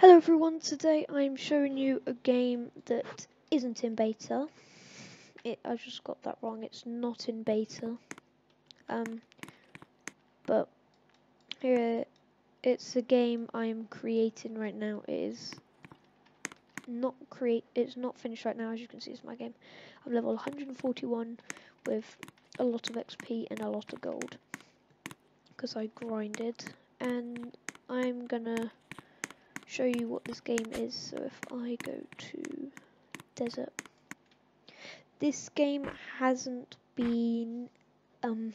and today I'm showing you a game that isn't in beta. It, I just got that wrong, it's not in beta. Um, but here, it's a game I'm creating right now. It is not create, it's not finished right now, as you can see, it's my game. I'm level 141 with a lot of XP and a lot of gold. Because I grinded, and I'm gonna show you what this game is. So if I go to desert, this game hasn't been um,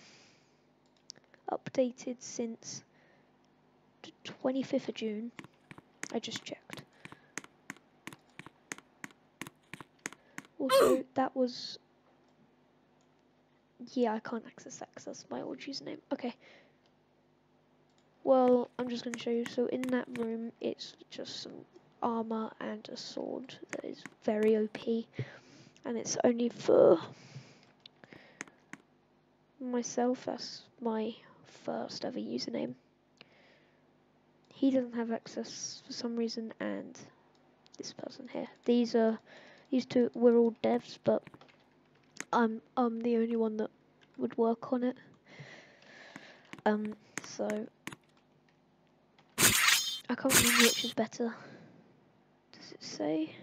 updated since the 25th of June. I just checked. Also, that was... Yeah, I can't access that because that's my old username. Okay. Well, I'm just going to show you. So in that room, it's just some armor and a sword that is very OP. And it's only for myself. That's my first ever username. He doesn't have access for some reason, and this person here. These are these two. We're all devs, but I'm I'm the only one that would work on it. Um, so I can't remember which is better. Does it say?